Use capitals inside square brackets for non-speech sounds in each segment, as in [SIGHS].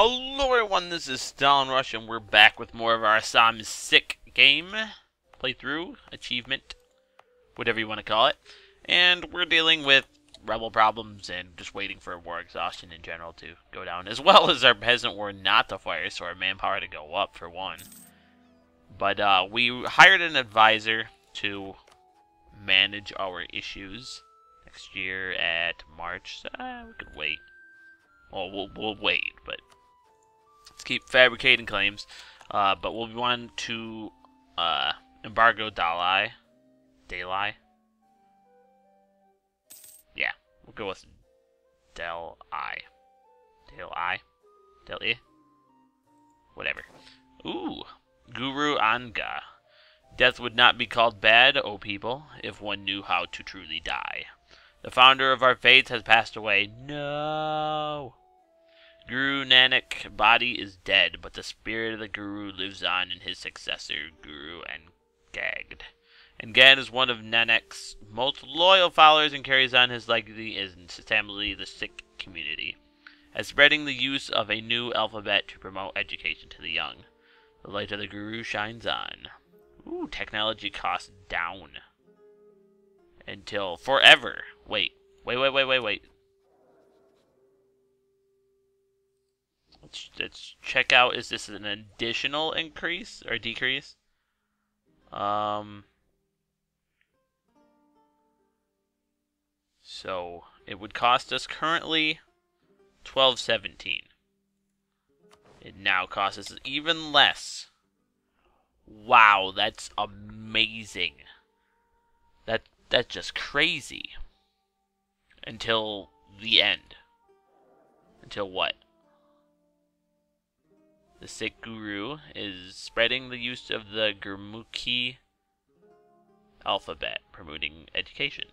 Hello everyone, this is Stalin Rush, and we're back with more of our Assam Sikh game playthrough, achievement, whatever you want to call it. And we're dealing with rebel problems and just waiting for war exhaustion in general to go down, as well as our peasant war not to fire, so our manpower to go up for one. But uh, we hired an advisor to manage our issues next year at March. So, uh, we could wait. Well, we'll, we'll wait, but let's keep fabricating claims. Uh, but we'll be want to uh, embargo Dalai. Dalai? Yeah, we'll go with Del I. Del I? Del I? Whatever. Ooh, Guru Anga. Death would not be called bad, O people, if one knew how to truly die. The founder of our faith has passed away. No. Guru Nanak body is dead, but the spirit of the Guru lives on in his successor, Guru Angad. And Angad is one of Nanak's most loyal followers and carries on his legacy in family the Sikh community, as spreading the use of a new alphabet to promote education to the young. The light of the Guru shines on. Ooh, technology costs down. Until forever. Wait, wait, wait, wait, wait, wait. Let's, let's check out, is this an additional increase or decrease? Um, so it would cost us currently 1217. It now costs us even less. Wow, that's amazing. That that's just crazy. Until the end. Until what? The Sikh Guru is spreading the use of the Gurmukhi alphabet, promoting education.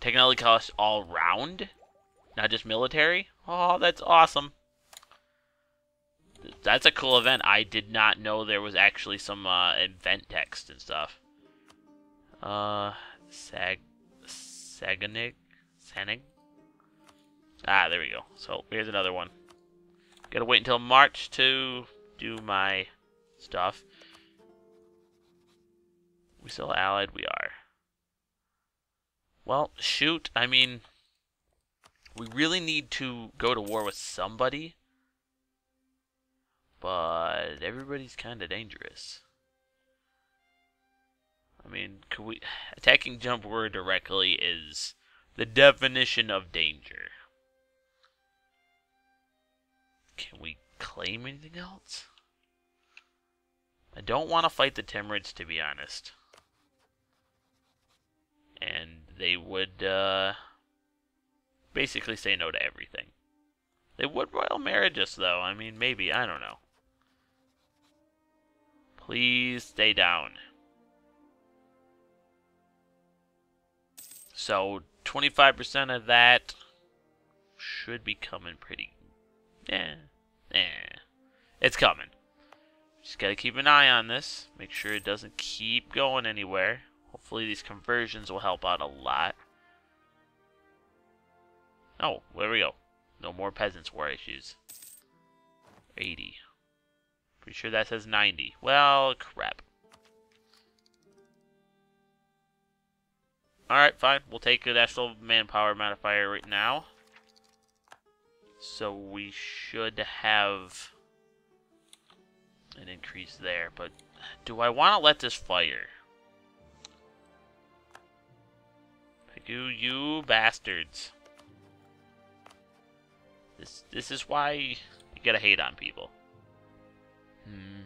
Technology costs all round, not just military. Oh, that's awesome. That's a cool event. I did not know there was actually some uh, event text and stuff. Uh, Sag, Saganig, Sanig. Ah, there we go. So here's another one. Gotta wait until March to do my stuff. We still allied? We are. Well, shoot. I mean, we really need to go to war with somebody. But everybody's kind of dangerous. I mean, we attacking Jaunpur directly is the definition of danger. Can we claim anything else? I don't want to fight the Timurids, to be honest. And they would uh, basically say no to everything. They would royal marriage us, though. I mean, maybe. I don't know. Please stay down. So, 25% of that should be coming pretty... Yeah. Eh. It's coming. Just gotta keep an eye on this. Make sure it doesn't keep going anywhere. Hopefully these conversions will help out a lot. Oh, there we go. No more Peasants' War issues. 80. Pretty sure that says 90. Well, crap. Alright, fine. We'll take an actual manpower modifier right now. So we should have an increase there. But do I want to let this fire? You, you bastards. This, this is why you gotta hate on people. Hmm.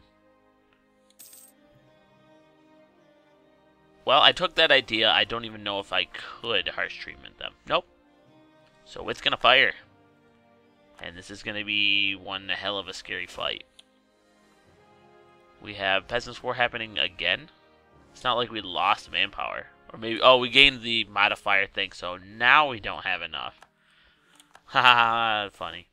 Well, I took that idea. I don't even know if I could harsh treatment them. Nope. So it's gonna fire. And this is gonna be one hell of a scary fight. We have Peasants' War happening again. It's not like we lost manpower. Or maybe, oh, we gained the modifier thing, so now we don't have enough. [LAUGHS] Ha ha, funny.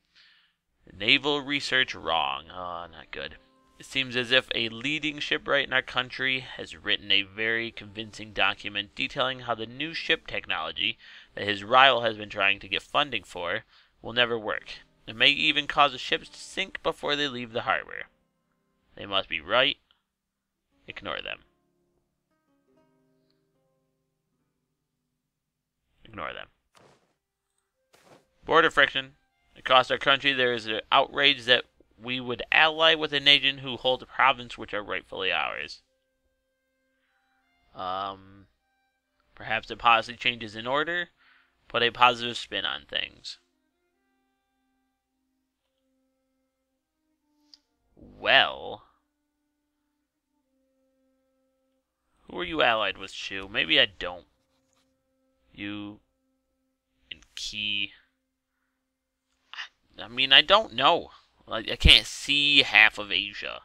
Naval research wrong. Oh, not good. It seems as if a leading shipwright in our country has written a very convincing document detailing how the new ship technology that his rival has been trying to get funding for will never work. And may even cause the ships to sink before they leave the harbor. They must be right. Ignore them. Ignore them. Border friction. Across our country, there is an outrage that we would ally with a nation who holds a province which are rightfully ours. Um, perhaps a policy change is in order. Put a positive spin on things. Well, who are you allied with, Shu? Maybe I don't. You and Key. I mean, I don't know. Like, I can't see half of Asia.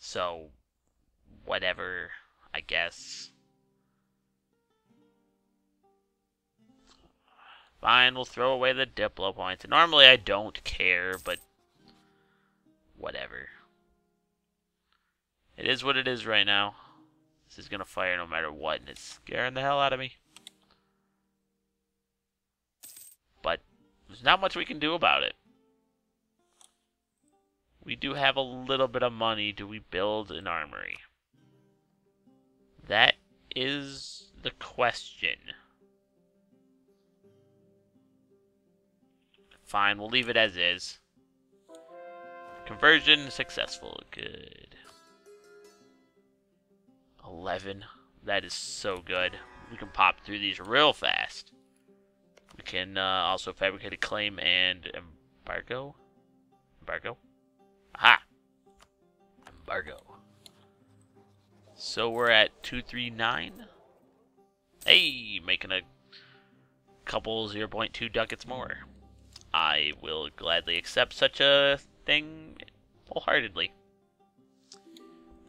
So, whatever, I guess. Fine, we'll throw away the Diplo points. Normally I don't care, but whatever. It is what it is right now. This is going to fire no matter what, and it's scaring the hell out of me. But there's not much we can do about it. We do have a little bit of money. Do we build an armory? That is the question. Fine, we'll leave it as is. Conversion successful. Good. 11. That is so good. We can pop through these real fast. We can uh, also fabricate a claim and embargo. Embargo? Aha! Embargo. So we're at 239. Hey, making a couple 0.2 ducats more. I will gladly accept such a thing wholeheartedly.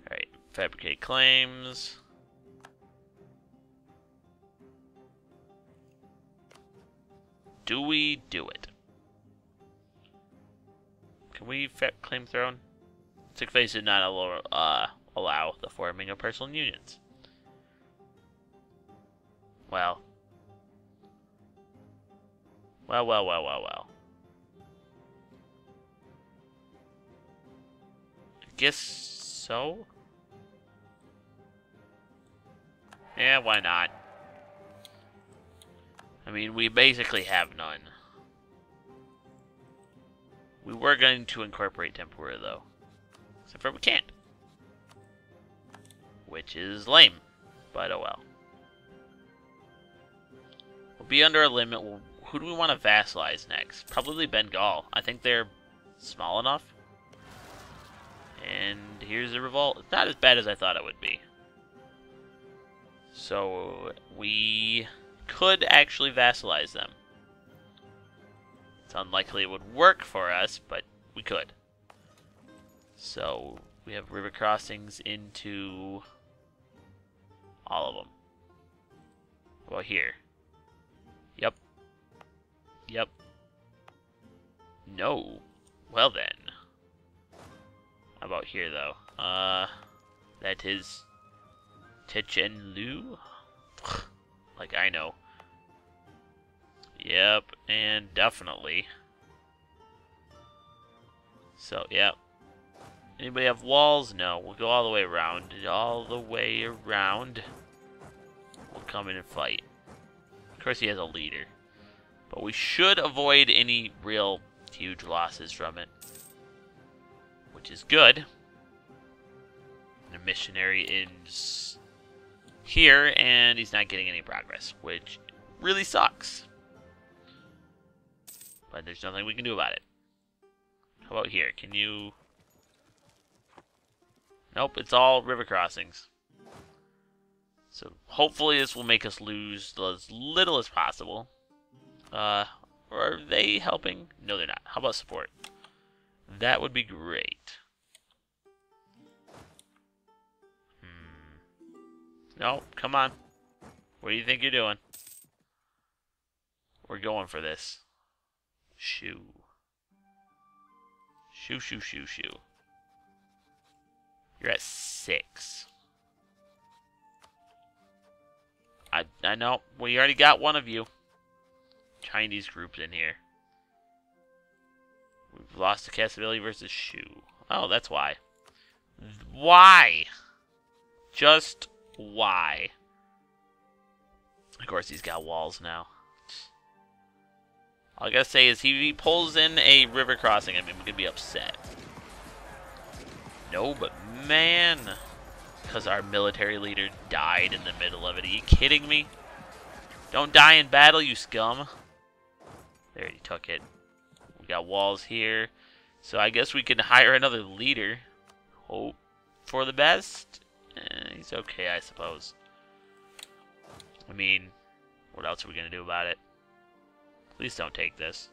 Alright, fabricate claims. Do we do it? Can we claim throne? Sikh face did not allow, uh, allow the forming of personal unions. Well. Well, well, well, well, well. Guess so? Yeah, why not? I mean, we basically have none. We were going to incorporate Tripura, though. Except for we can't. Which is lame, but oh well. We'll be under a limit. who do we want to vassalize next? Probably Bengal. I think they're small enough. And here's the revolt. It's not as bad as I thought it would be. So we could actually vassalize them. It's unlikely it would work for us, but we could. So we have river crossings into all of them. Well, here. Yep. Yep. No. Well then. About here, though? Uh, that is Techen Lu. [SIGHS] like I know. Yep, and definitely. So, yep. Anybody have walls? No, we'll go all the way around. All the way around. We'll come in and fight. Of course, he has a leader. But we should avoid any real huge losses from it is good. The missionary is here, and he's not getting any progress, which really sucks. But there's nothing we can do about it. How about here? Can you... Nope, it's all river crossings. So hopefully this will make us lose as little as possible. Uh, are they helping? No, they're not. How about support? That would be great. No, come on. What do you think you're doing? We're going for this. Shoo. Shoo, shoo, shoo, shoo. You're at six. I I know. We already got one of you. Chinese groups in here. We've lost to Cassaville versus Shu. Oh, that's why. Why? Just why? Of course, he's got walls now. All I gotta say is he pulls in a river crossing, I mean, I'm gonna be upset. No, but man, because our military leader died in the middle of it. Are you kidding me? Don't die in battle, you scum. There, he took it. We got walls here. So I guess we can hire another leader. Hope for the best. Eh, he's okay, I suppose. I mean, what else are we going to do about it? Please don't take this.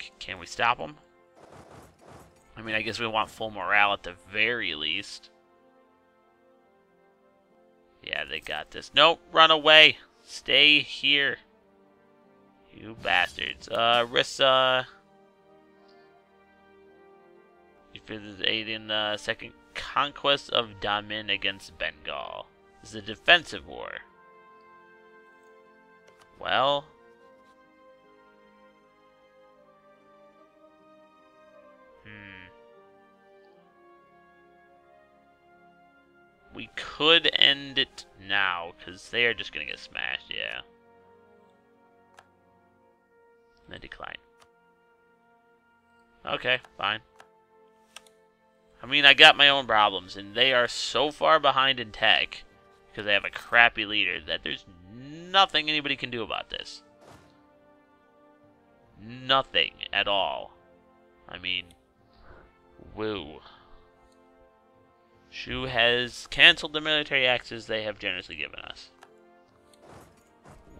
C can we stop him? I mean, I guess we want full morale at the very least. Yeah, they got this. Nope, run away. Stay here. You bastards. Uh, Rissa. You aid in the second conquest of Damin against Bengal. This is a defensive war. Well. Hmm. We could end it now, because they are just going to get smashed, yeah. And then decline. Okay, fine. I mean, I got my own problems, and they are so far behind in tech because they have a crappy leader that there's nothing anybody can do about this. Nothing at all. I mean, woo. Shu has canceled the military access they have generously given us.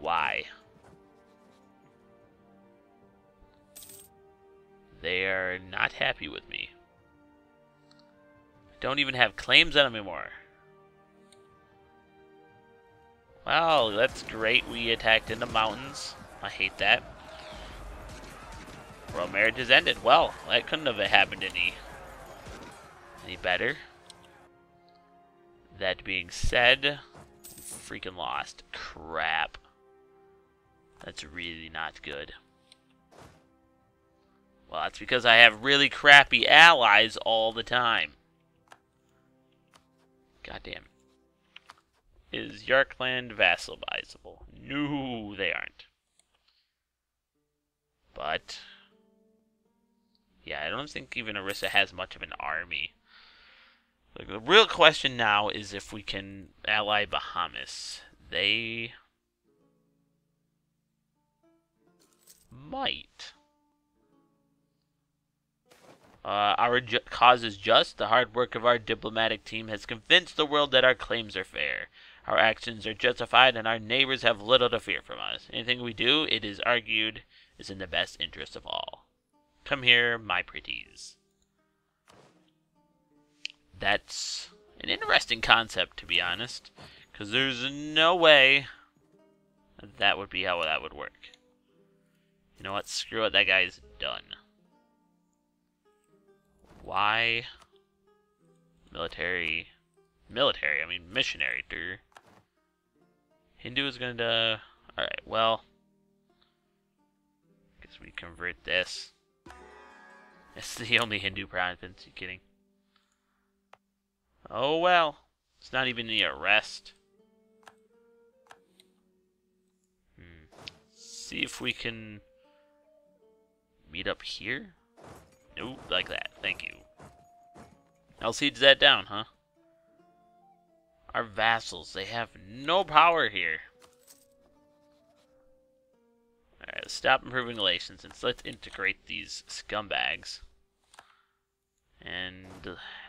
Why? They are not happy with me. Don't even have claims on them anymore. Well, that's great. We attacked in the mountains. I hate that. World marriage has ended. Well, that couldn't have happened any any better. That being said, freaking lost. Crap. That's really not good. Well, that's because I have really crappy allies all the time. Goddamn. Is Yarkand vassalizable? No, they aren't. But, yeah, I don't think even Orissa has much of an army. Like, the real question now is if we can ally Bahmanis. They might. Uh, our ju- cause is just. The hard work of our diplomatic team has convinced the world that our claims are fair. Our actions are justified, and our neighbors have little to fear from us. Anything we do, it is argued, is in the best interest of all. Come here, my pretties. That's an interesting concept, to be honest, because there's no way that would be how that would work. You know what? Screw it. That guy's done. Why? Military. Military, I mean missionary. Dur. Hindu is gonna. Alright, well. Guess we convert this. It's the only Hindu province, you kidding? Oh well. It's not even the arrest. Hmm. See if we can meet up here? Like that. Thank you. I'll siege that down, huh? Our vassals, they have no power here. Alright, stop improving relations and let's integrate these scumbags. And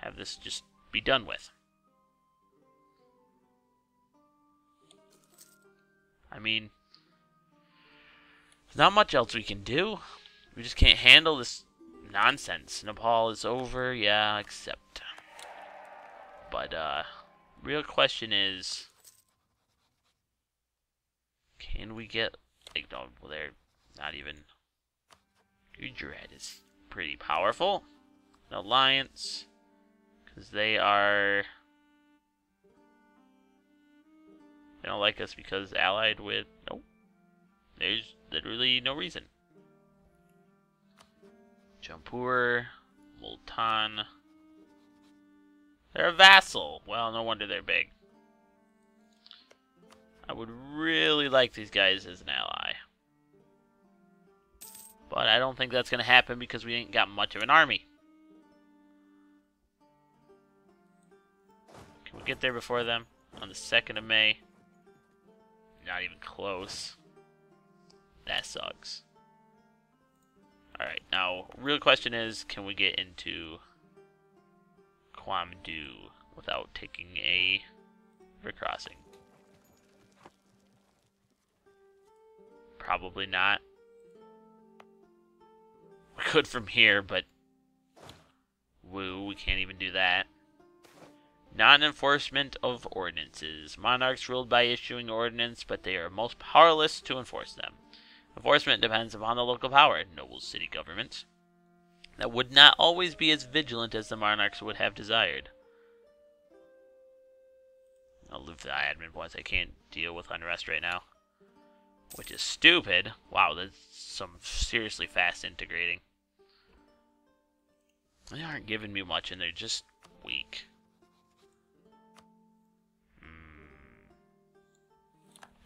have this just be done with. I mean, there's not much else we can do. We just can't handle this nonsense. Nepal is over, yeah, except. But, uh, real question is, can we get, like, no, well, they're not even, Gujarat is pretty powerful. An alliance, because they are, they don't like us because allied with, nope, there's literally no reason. Jaunpur, Multan. They're a vassal. Well, no wonder they're big. I would really like these guys as an ally. But I don't think that's going to happen because we ain't got much of an army. Can we get there before them? On the 2nd of May? Not even close. That sucks. Alright, now, real question is, can we get into Kwamdu without taking a river crossing? Probably not. We could from here, but woo, we can't even do that. Non-enforcement of ordinances. Monarchs ruled by issuing ordinance, but they are most powerless to enforce them. Enforcement depends upon the local power, noble city government, that would not always be as vigilant as the monarchs would have desired. I'll leave the admin points. I can't deal with unrest right now. Which is stupid. Wow, that's some seriously fast integrating. They aren't giving me much, and they're just weak.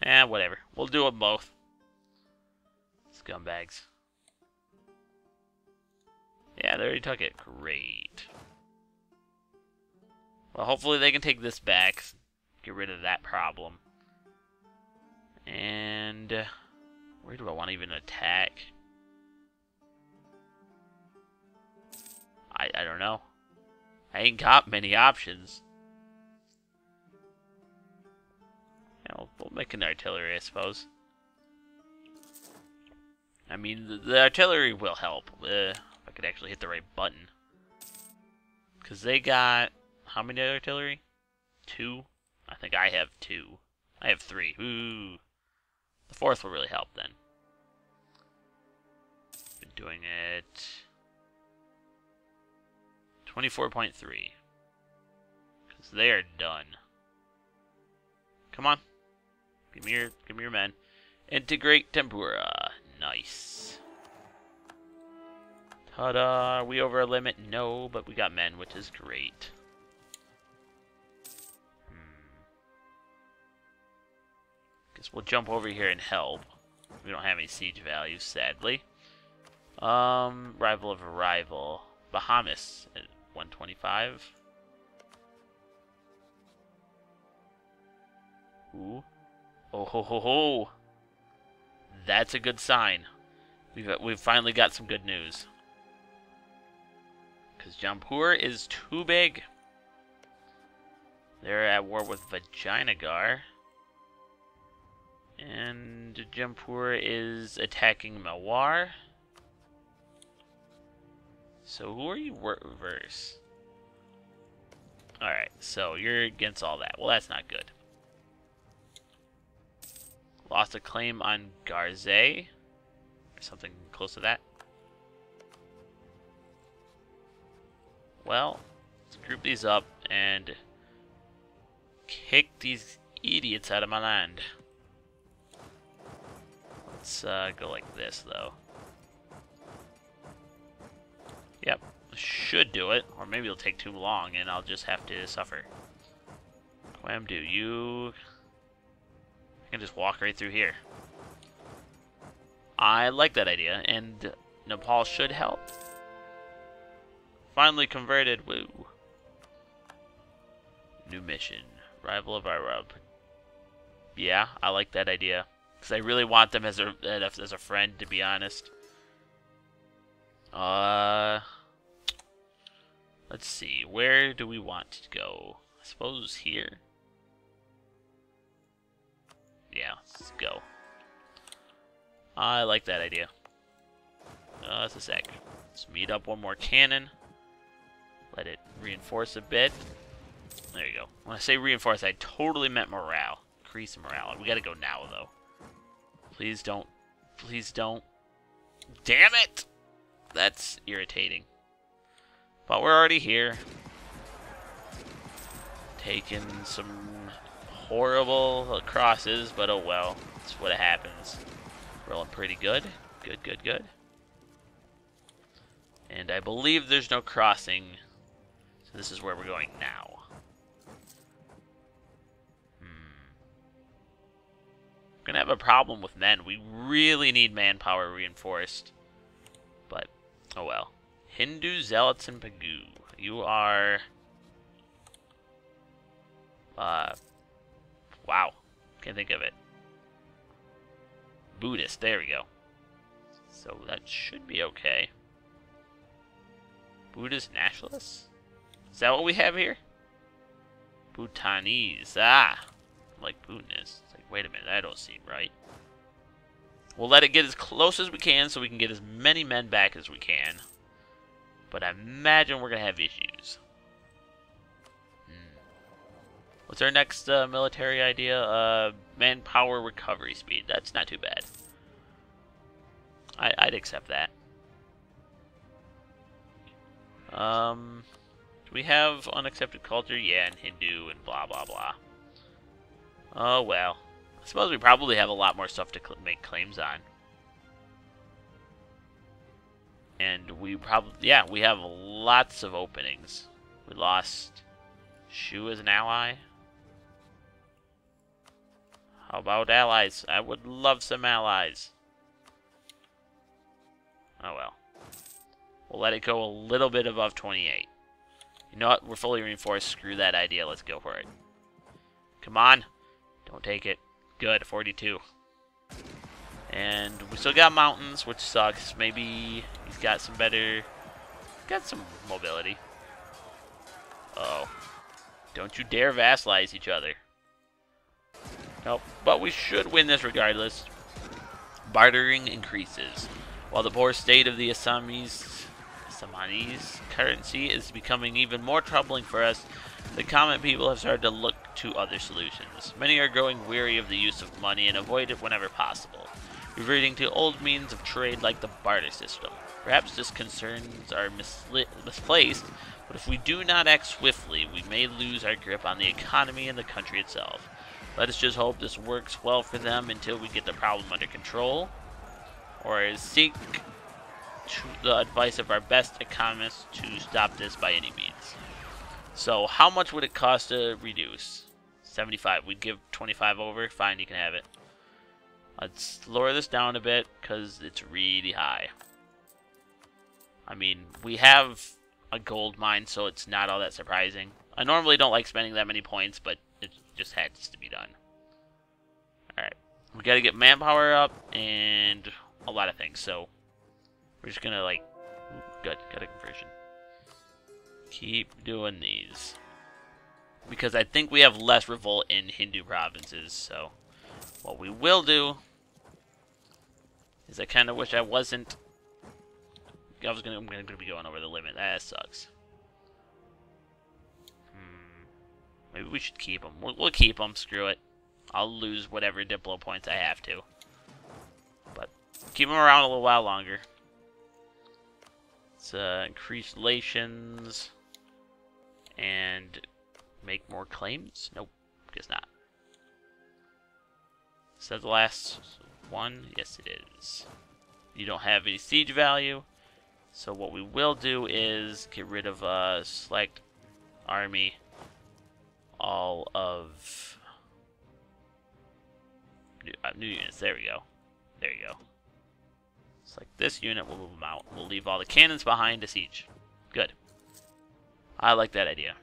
Eh, whatever. We'll do them both. Scumbags. Yeah, they already took it. Great. Well, hopefully they can take this back. Get rid of that problem. And... Uh, where do I want to even attack? I, I don't know. I ain't got many options. we'll, we'll make an artillery, I suppose. I mean, the, the artillery will help. Uh, if I could actually hit the right button. Because they got... How many artillery? Two? I think I have two. I have three. Ooh. The fourth will really help then. Been doing it... 24.3. Because they are done. Come on. Give me your, give me your men. Integrate Tripura. Nice. Ta-da! Are we over a limit? No, but we got men, which is great. Hmm. Guess we'll jump over here and help. We don't have any siege values, sadly. Um, rival of a rival. Bahmanis at 125. Ooh. Oh ho ho ho! That's a good sign. We've uh, we've finally got some good news. Because Jaunpur is too big. They're at war with Vijayanagar. And Jaunpur is attacking Mewar. So who are you reverse? Alright, so you're against all that. Well, that's not good. Lost a claim on Garze. Something close to that. Well, let's group these up and kick these idiots out of my land. Let's uh, go like this, though. Yep, should do it, or maybe it'll take too long and I'll just have to suffer. Kwamdu, you can just walk right through here. I like that idea, and Nepal should help. Finally converted, woo. New mission, rival of Arab. Yeah, I like that idea. Because I really want them as a, as a friend, to be honest. Uh, let's see, where do we want to go? I suppose here? Yeah, let's go. I like that idea. Uh, that's a sec. Let's meet up one more cannon. Let it reinforce a bit. There you go. When I say reinforce, I totally meant morale. Increase morale. We gotta go now, though. Please don't. Please don't. Damn it! That's irritating. But we're already here. Taking some horrible crosses, but oh well. That's what happens. Rolling pretty good. Good, good, good. And I believe there's no crossing, so this is where we're going now. Hmm. Gonna have a problem with men. We really need manpower reinforced. But, oh well. Hindu Zealots in Pegu. You are... Uh, wow. Can't think of it. Buddhist. There we go. So that should be okay. Buddhist nationalists? Is that what we have here? Bhutanese. Ah! Like Bhutanese. It's like, wait a minute, that don't seem right. We'll let it get as close as we can so we can get as many men back as we can. But I imagine we're going to have issues. What's our next uh, military idea? Uh, manpower recovery speed. That's not too bad. I, I'd accept that. Um, do we have unaccepted culture? Yeah, and Hindu and blah blah blah. Oh well. I suppose we probably have a lot more stuff to cl make claims on. And we probably, yeah, we have lots of openings. We lost Shu as an ally. How about allies? I would love some allies. Oh well. We'll let it go a little bit above 28. You know what? We're fully reinforced. Screw that idea. Let's go for it. Come on. Don't take it. Good. 42. And we still got mountains, which sucks. Maybe he's got some better... Got some mobility. Uh oh Don't you dare vassalize each other. Nope. But we should win this regardless. Bartering increases. While the poor state of the Assamese, Assamese currency is becoming even more troubling for us, the common people have started to look to other solutions. Many are growing weary of the use of money and avoid it whenever possible, reverting to old means of trade like the barter system. Perhaps these concerns are misplaced, but if we do not act swiftly, we may lose our grip on the economy and the country itself. Let us just hope this works well for them until we get the problem under control, or seek the advice of our best economists to stop this by any means. So how much would it cost to reduce? 75. We'd give 25 over. Fine, you can have it. Let's lower this down a bit because it's really high. I mean, we have a gold mine, so it's not all that surprising. I normally don't like spending that many points, but just has to be done. Alright. We gotta get manpower up and a lot of things, so we're just gonna like... Good, got a conversion. Keep doing these. Because I think we have less revolt in Hindu provinces, so... What we will do... Is I kind of wish I wasn't... I was gonna, I'm gonna be going over the limit. That sucks. Maybe we should keep them. We'll, keep them. Screw it. I'll lose whatever Diplo points I have to. But keep them around a little while longer. Let's uh, increase relations and make more claims. Nope, guess not. Is that the last one? Yes, it is. You don't have any siege value. So what we will do is get rid of uh, select army all of new, uh, new units. There we go. There you go. It's like this unit. We'll move them out. We'll leave all the cannons behind to siege. Good. I like that idea.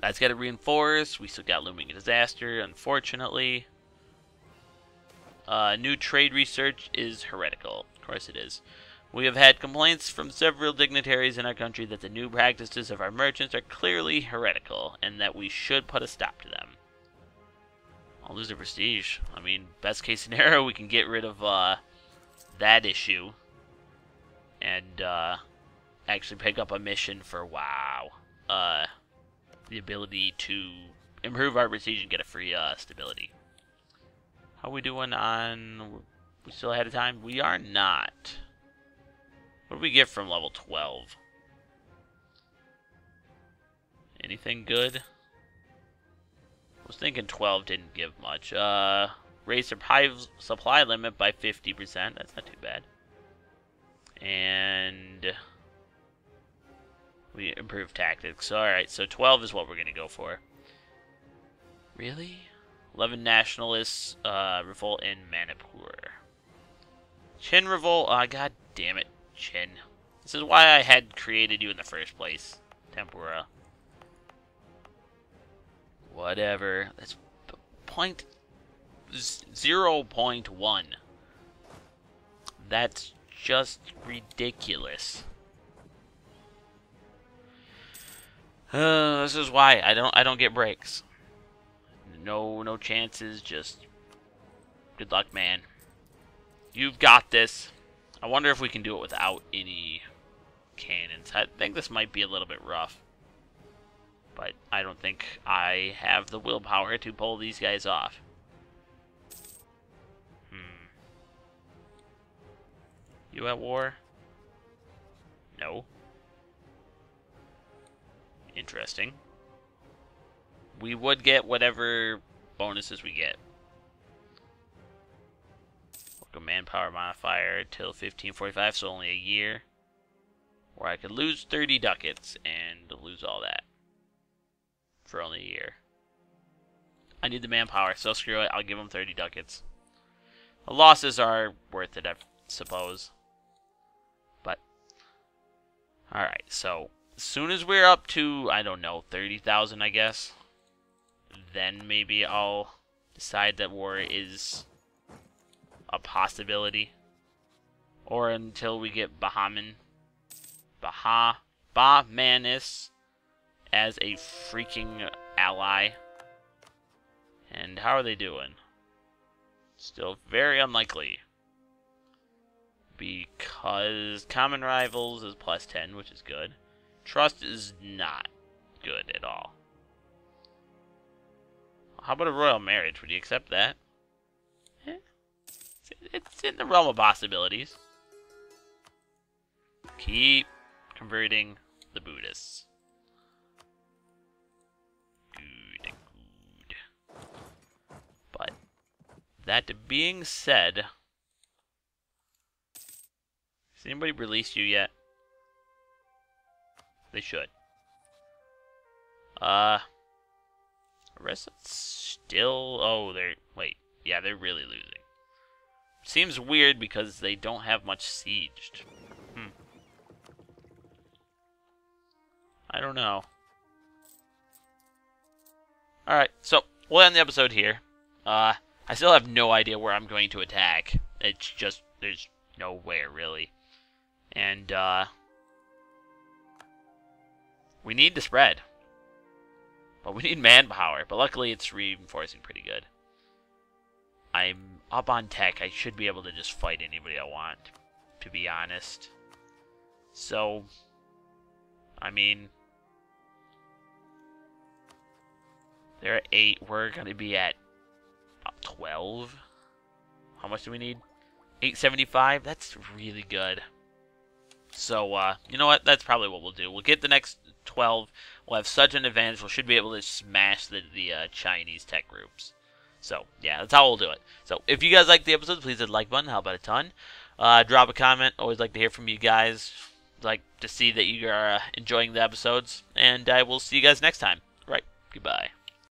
That's got to reinforce. We still got looming disaster, unfortunately. Uh, new trade research is heretical. Of course it is. We have had complaints from several dignitaries in our country that the new practices of our merchants are clearly heretical, and that we should put a stop to them. I'll lose their prestige. I mean, best case scenario, we can get rid of uh, that issue and uh, actually pick up a mission for WoW. Uh, the ability to improve our prestige and get a free uh, stability. How are we doing on... We still ahead of time? We are not. What do we get from level 12? Anything good? I was thinking 12 didn't give much. Uh, raise supply, supply limit by 50%. That's not too bad. And we improved tactics. Alright, so 12 is what we're going to go for. Really? 11 nationalists uh, revolt in Manipur. Chin revolt? Ah, oh, god damn it, Chin. This is why I had created you in the first place. Tripura. Whatever. That's point zero point one. That's just ridiculous. Uh, this is why I don't I don't get breaks. No no chances, just good luck, man. You've got this. I wonder if we can do it without any cannons. I think this might be a little bit rough. But I don't think I have the willpower to pull these guys off. Hmm. You at war? No. Interesting. We would get whatever bonuses we get. Manpower modifier till 1545, so only a year. Or I could lose 30 ducats and lose all that for only a year. I need the manpower, so screw it. I'll give them 30 ducats. The losses are worth it, I suppose. But, alright, so as soon as we're up to, I don't know, 30,000, I guess, then maybe I'll decide that war is a possibility. Or until we get Bahaman, Baha, Bahmanis as a freaking ally. And how are they doing? Still very unlikely. Because Common Rivals is plus 10, which is good. Trust is not good at all. How about a royal marriage? Would you accept that? It's in the realm of possibilities. Keep converting the Buddhists. Good, good. But, that being said, has anybody released you yet? They should. Uh, rest still. Oh, they're wait. Yeah, they're really losing. Seems weird because they don't have much sieged. Hmm. I don't know. Alright, so we'll end the episode here. Uh, I still have no idea where I'm going to attack. It's just, there's nowhere, really. And, uh, we need the spread. But we need manpower. But luckily it's reinforcing pretty good. I'm up on tech. I should be able to just fight anybody I want, to be honest. So, I mean, they're at 8. We're going to be at 12. How much do we need? 875? That's really good. So, uh, you know what? That's probably what we'll do. We'll get the next 12. We'll have such an advantage. We should be able to smash the, the uh, Chinese tech groups. So, yeah, that's how we'll do it. So, if you guys like the episode, please hit the like button. How about a ton? Uh, drop a comment. Always like to hear from you guys. Like to see that you are uh, enjoying the episodes. And I will see you guys next time. Right. Goodbye.